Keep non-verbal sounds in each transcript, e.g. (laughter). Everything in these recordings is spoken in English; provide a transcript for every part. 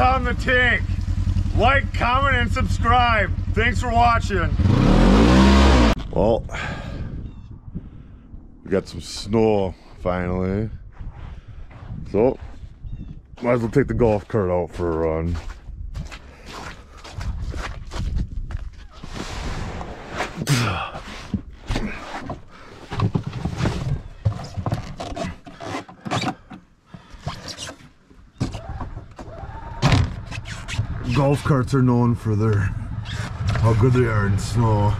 Tom the Tank. Like, comment, and subscribe. Thanks for watching. Well, we got some snow finally. So, might as well take the golf cart out for a run. (sighs) (laughs) Golf carts are known for their how good they are in snow.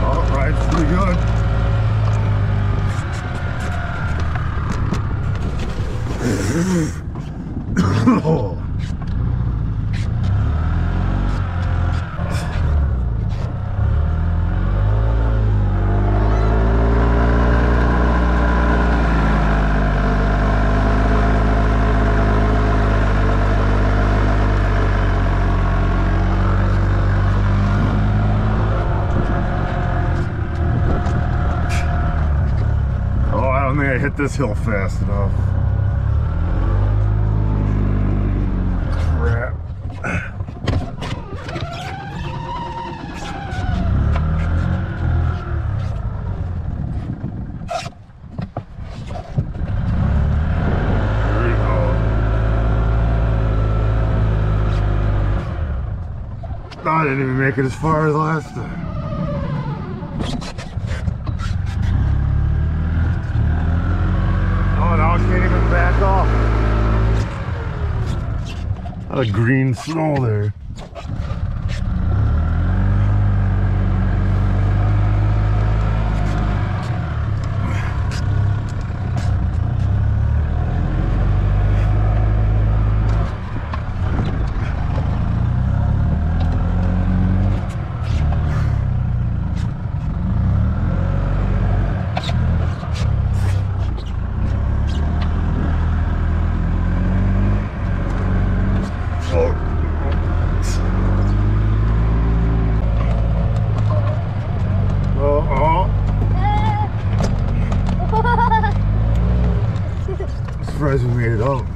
Oh, ride's pretty good. oh. Oh, I don't think I hit this hill fast enough. Crap. I didn't even make it as far as last time. Oh, now I can't even back off. A lot of green snow there. Oh, oh. Surprised we made it out.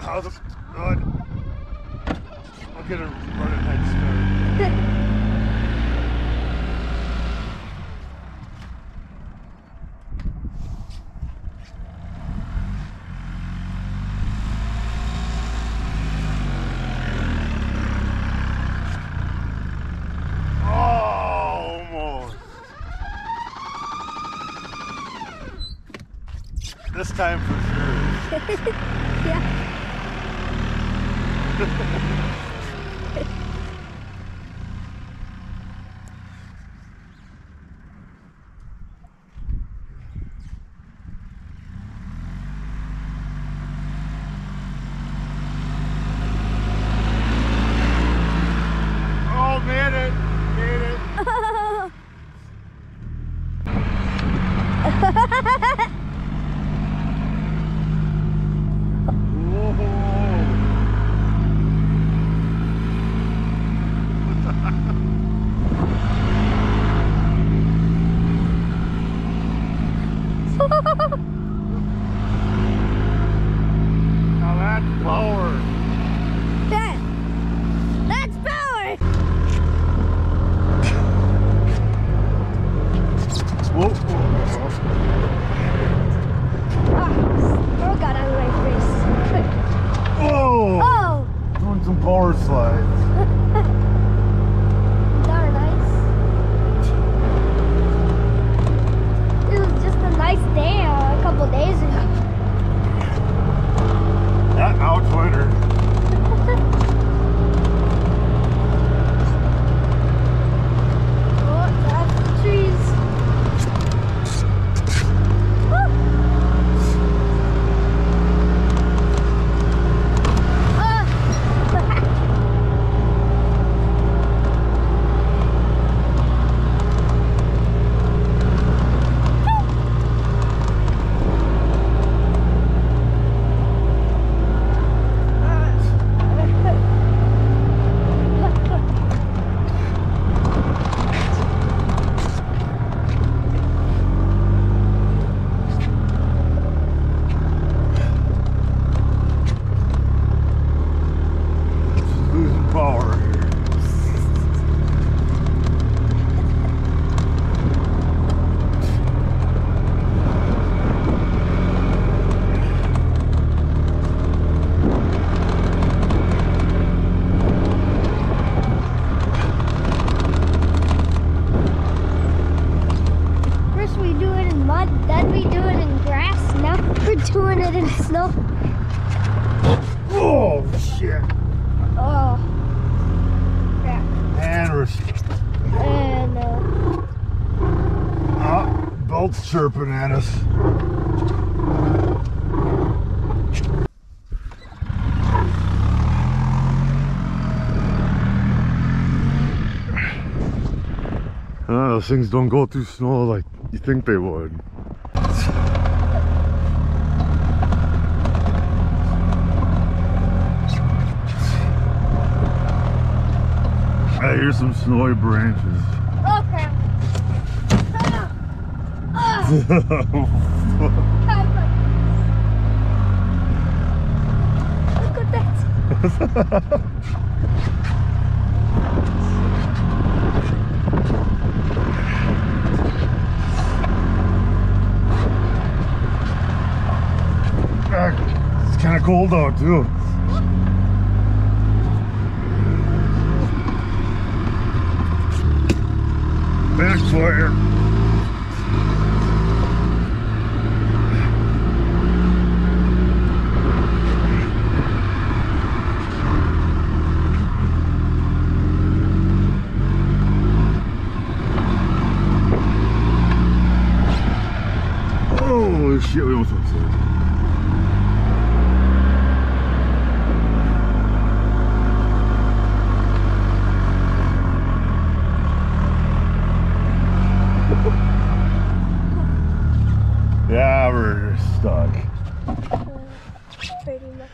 How's it? Good. I'll get a running head start. This time for sure. (laughs) yeah. (laughs) Oh, made it. Made it. Whoa. now that's power. That, that's power. Whoa. Oh, oh God, I like this. Whoa. Oh, Doing some power slides. that are nice. It was just a nice day uh, a couple days ago. Snow? Oh shit! Oh. Yeah. Aneurysm. And uh, Ah, belt's chirping at us. Ah, those things don't go through snow like you think they would. I hear some snowy branches. ah, look at that. It's kind of cold out too. Backfire. Oh shit, we almost りま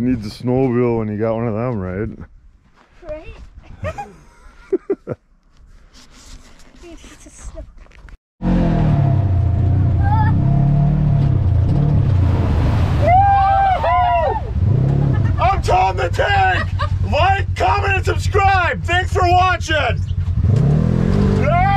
who needs a snowmobile when you got one of them, right? Right? (laughs) I'm Tom the Tank! Like, comment, and subscribe! Thanks for watching! Yeah!